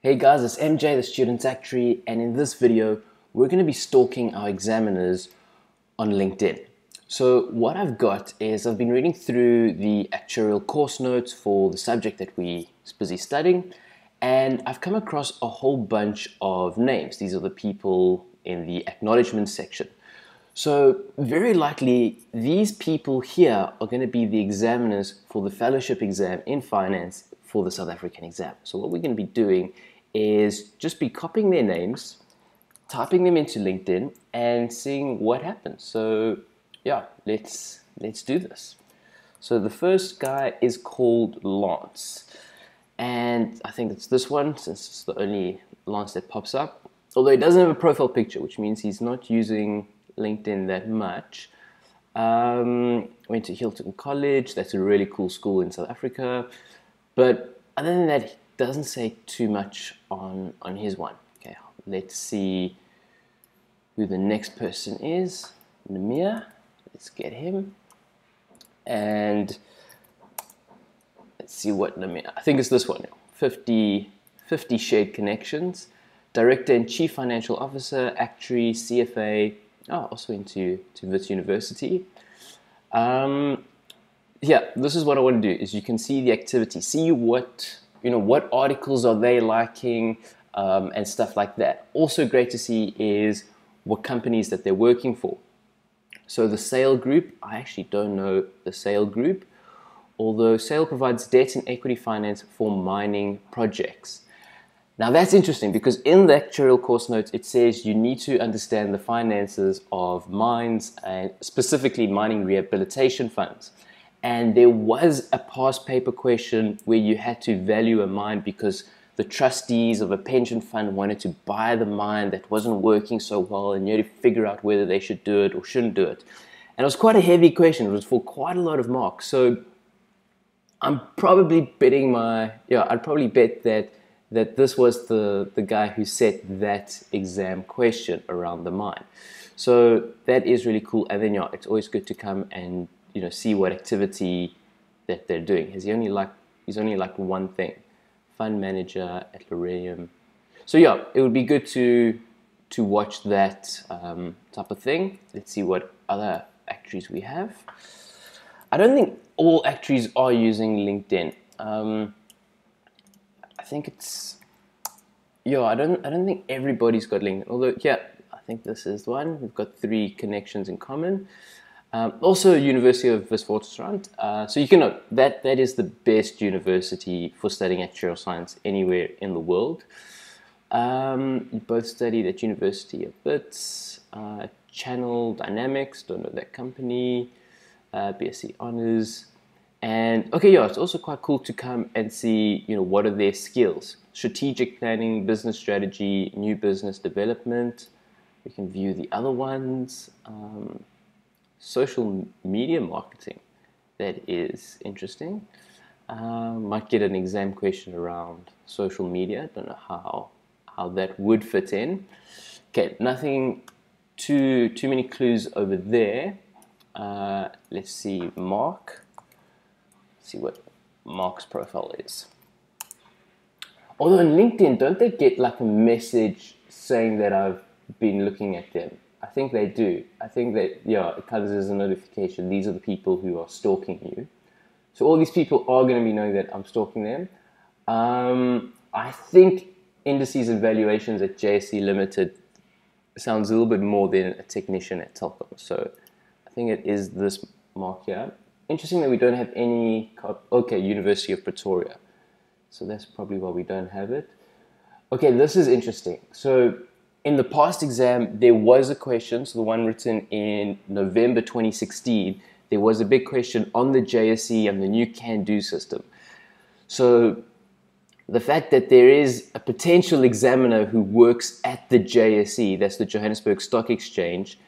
Hey guys, it's MJ, the Student Actuary, and in this video, we're going to be stalking our examiners on LinkedIn. So what I've got is I've been reading through the actuarial course notes for the subject that we're busy studying, and I've come across a whole bunch of names. These are the people in the acknowledgement section. So very likely, these people here are going to be the examiners for the fellowship exam in finance for the South African exam. So what we're going to be doing is just be copying their names, typing them into LinkedIn, and seeing what happens. So yeah, let's let's do this. So the first guy is called Lance, and I think it's this one since it's the only Lance that pops up. Although he doesn't have a profile picture, which means he's not using LinkedIn that much. Um, went to Hilton College. That's a really cool school in South Africa. But other than that, he doesn't say too much on, on his one. Okay, let's see who the next person is. Namir. Let's get him. And let's see what Namir. I think it's this one. 50, 50 shared connections. Director and Chief Financial Officer, Actuary, CFA, oh, also into to Wits University. Um, yeah, this is what I want to do is you can see the activity, see what, you know, what articles are they liking um, and stuff like that. Also great to see is what companies that they're working for. So the sale group, I actually don't know the sale group, although sale provides debt and equity finance for mining projects. Now that's interesting because in the actuarial course notes it says you need to understand the finances of mines and specifically mining rehabilitation funds and there was a past paper question where you had to value a mine because the trustees of a pension fund wanted to buy the mine that wasn't working so well and you had to figure out whether they should do it or shouldn't do it. And it was quite a heavy question. It was for quite a lot of marks. So I'm probably betting my, yeah, I'd probably bet that that this was the, the guy who set that exam question around the mine. So that is really cool. And then yeah, it's always good to come and you know see what activity that they're doing. Has he only like he's only like one thing, fund manager at Lorem. So yeah, it would be good to to watch that um, type of thing. Let's see what other actuaries we have. I don't think all actuaries are using LinkedIn. Um, I think it's yeah. I don't I don't think everybody's got LinkedIn. Although yeah, I think this is the one. We've got three connections in common. Um, also, University of Witwatersrand. Uh, so you can know that that is the best university for studying actuarial science anywhere in the world. Um, you both studied at University of Wits, uh, Channel Dynamics. Don't know that company. Uh, BSc honors. And okay, yeah, it's also quite cool to come and see, you know, what are their skills? Strategic planning, business strategy, new business development. We can view the other ones. Um, social media marketing that is interesting. Um, might get an exam question around social media. Don't know how how that would fit in. Okay, nothing too too many clues over there. Uh, let's see, Mark. Let's see what Mark's profile is. Although on LinkedIn, don't they get like a message saying that I've been looking at them? I think they do. I think that yeah, it comes as a notification. These are the people who are stalking you. So all these people are going to be knowing that I'm stalking them. Um, I think indices and valuations at JSE Limited sounds a little bit more than a technician at Telkom. So I think it is this mark here. Interesting that we don't have any. Okay, University of Pretoria. So that's probably why we don't have it. Okay, this is interesting. So in the past exam, there was a question, so the one written in November 2016, there was a big question on the JSE and the new can do system. So the fact that there is a potential examiner who works at the JSE, that's the Johannesburg Stock Exchange,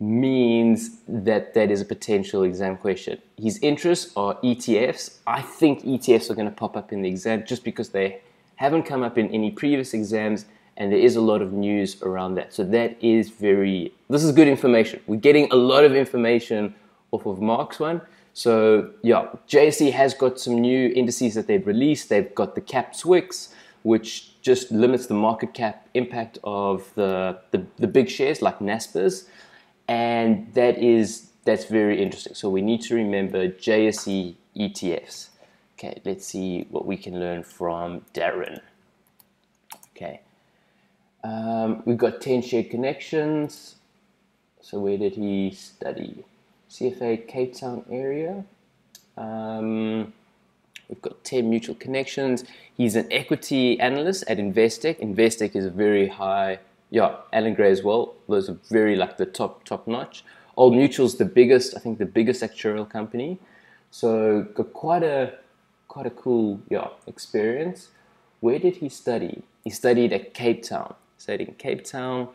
means that that is a potential exam question. His interests are ETFs. I think ETFs are going to pop up in the exam just because they haven't come up in any previous exams and there is a lot of news around that. So that is very, this is good information. We're getting a lot of information off of Mark's one. So yeah, JSE has got some new indices that they've released. They've got the cap Swix, which just limits the market cap impact of the, the, the big shares like Naspers. And that is that's very interesting. So we need to remember JSE ETFs. Okay, let's see what we can learn from Darren. Okay, um, we've got 10 shared connections. So where did he study? CFA Cape Town area. Um, we've got 10 mutual connections. He's an equity analyst at Investec. Investec is a very high, yeah, Allan Gray as well. Those are very like the top, top notch. Old Mutual's the biggest, I think the biggest actuarial company. So got quite a, quite a cool, yeah, experience. Where did he study? He studied at Cape Town. Studied in Cape Town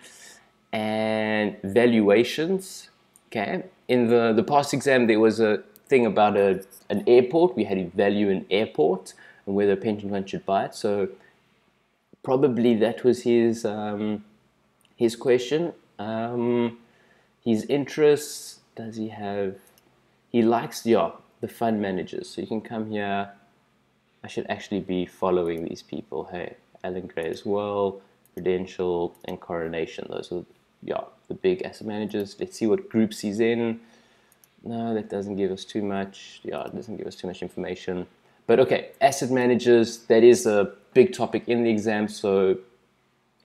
and valuations. Okay. In the, the past exam, there was a thing about a, an airport. We had to value an airport and whether a pension fund should buy it. So probably that was his um, his question. Um, his interests. Does he have? He likes yeah the fund managers. So you can come here. I should actually be following these people. Hey, Allan Gray as well, Prudential and Coronation. Those are yeah the big asset managers. Let's see what groups he's in. No, that doesn't give us too much. Yeah, it doesn't give us too much information. But okay, asset managers, that is a big topic in the exam. So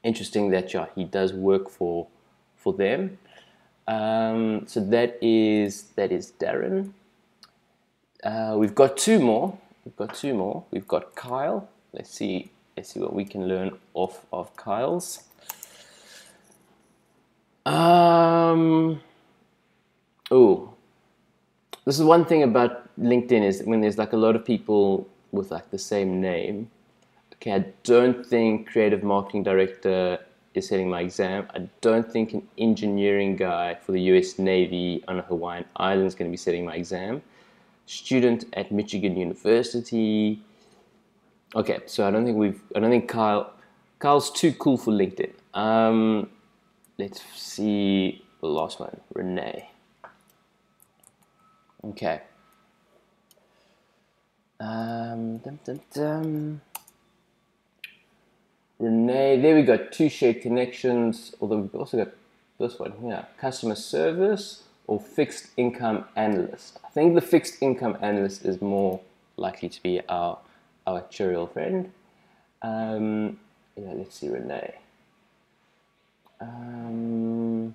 interesting that yeah, he does work for for them. Um, so that is that is Darren. Uh, we've got two more. We've got two more. We've got Kyle. Let's see. Let's see what we can learn off of Kyle's. Um. Oh, this is one thing about LinkedIn is when there's like a lot of people with like the same name. Okay, I don't think creative marketing director is setting my exam. I don't think an engineering guy for the US Navy on a Hawaiian island is going to be setting my exam. Student at Michigan University. Okay, so I don't think we've. I don't think Kyle. Kyle's too cool for LinkedIn. Um, let's see the last one. Renee. Okay. Um, dum, dum, dum. Renee, there we go, two shared connections, although we've also got this one here, customer service or fixed income analyst. I think the fixed income analyst is more likely to be our, our actuarial friend. Um, yeah, let's see, Renee. Um,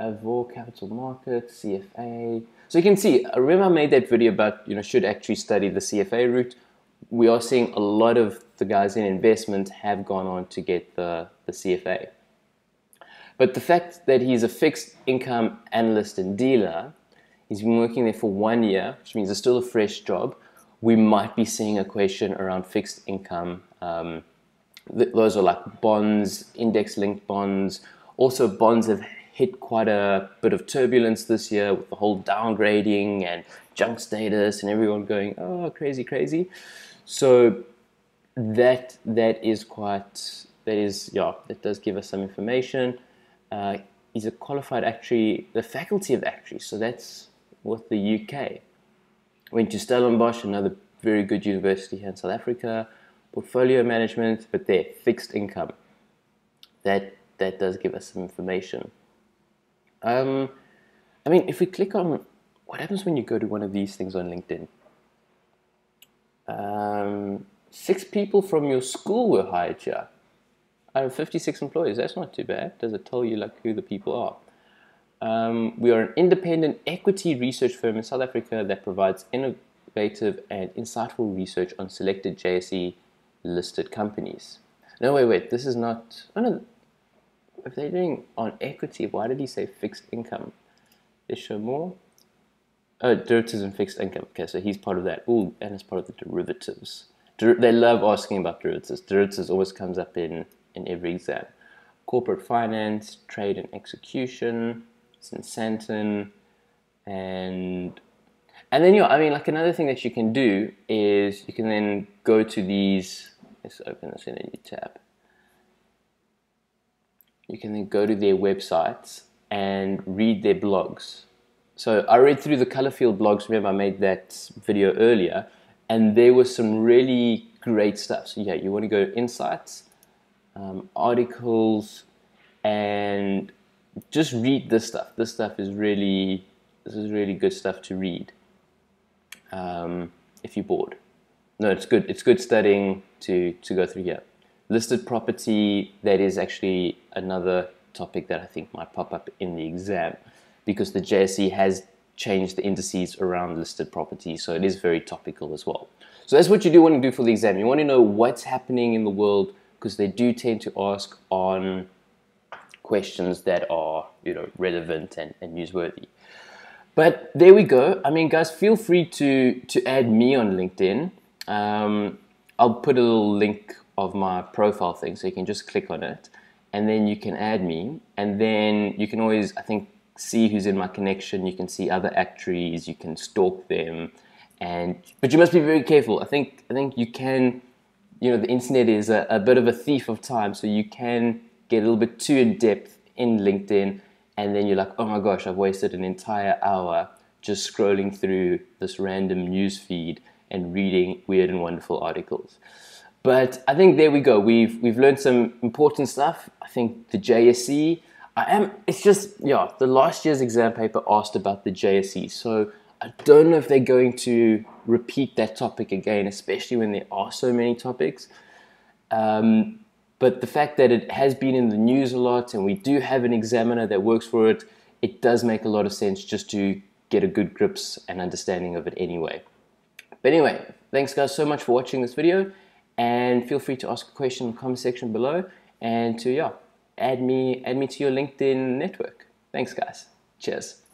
Avior Capital Markets, CFA. So you can see, I remember I made that video about, you know, should actually study the CFA route. We are seeing a lot of the guys in investment have gone on to get the, the CFA. But the fact that he's a fixed income analyst and dealer, he's been working there for one year, which means it's still a fresh job. We might be seeing a question around fixed income. Um, th- those are like bonds, index linked bonds. Also, bonds have hit quite a bit of turbulence this year with the whole downgrading and junk status and everyone going, oh, crazy, crazy. So that that is quite that is yeah that does give us some information. Uh, he's a qualified actuary, the faculty of actuary, so that's with the UK. Went to Stellenbosch, another very good university here in South Africa. Portfolio management, but there fixed income. That that does give us some information. Um, I mean, if we click on what happens when you go to one of these things on LinkedIn, um, six people from your school were hired here. I have 56 employees. That's not too bad. Does it tell you like who the people are? Um, we are an independent equity research firm in South Africa that provides innovative and insightful research on selected JSE listed companies. No, wait, wait. This is not. Oh no, if they're doing on equity, why did he say fixed income? They show more. Oh, derivatives and fixed income. Okay, so he's part of that. Ooh, and it's part of the derivatives. Der- they love asking about derivatives. Derivatives always comes up in, in every exam. Corporate finance, trade and execution, it's in Sandton, and and then you know, I mean, like another thing that you can do is you can then go to these. Let's open this in a new tab you can then go to their websites and read their blogs. So I read through the Colourfield blogs. Remember, I made that video earlier, and there was some really great stuff. So yeah, you want to go to insights, um, articles, and just read this stuff. This stuff is really this is really good stuff to read. Um, if you're bored, no, it's good. It's good studying to to go through here. Listed property. That is actually another topic that I think might pop up in the exam because the JSE has changed the indices around listed property, so it is very topical as well. So that's what you do want to do for the exam. You want to know what's happening in the world because they do tend to ask on questions that are you know relevant and, and newsworthy. But there we go. I mean, guys, feel free to to add me on LinkedIn. Um, I'll put a little link of my profile thing, so you can just click on it, and then you can add me, and then you can always, I think, see who's in my connection. You can see other actuaries. You can stalk them, and but you must be very careful. I think I think you can, you know, the internet is a, a bit of a thief of time, so you can get a little bit too in depth in LinkedIn, and then you're like, oh my gosh, I've wasted an entire hour just scrolling through this random news feed and reading weird and wonderful articles. But I think there we go. We've we've learned some important stuff. I think the JSE. I am. It's just yeah. The last year's exam paper asked about the JSE, so I don't know if they're going to repeat that topic again, especially when there are so many topics. Um, but the fact that it has been in the news a lot, and we do have an examiner that works for it, it does make a lot of sense just to get a good grips and understanding of it anyway. But anyway, thanks guys so much for watching this video and feel free to ask a question in the comment section below and to yeah add me add me to your linkedin network. Thanks guys. Cheers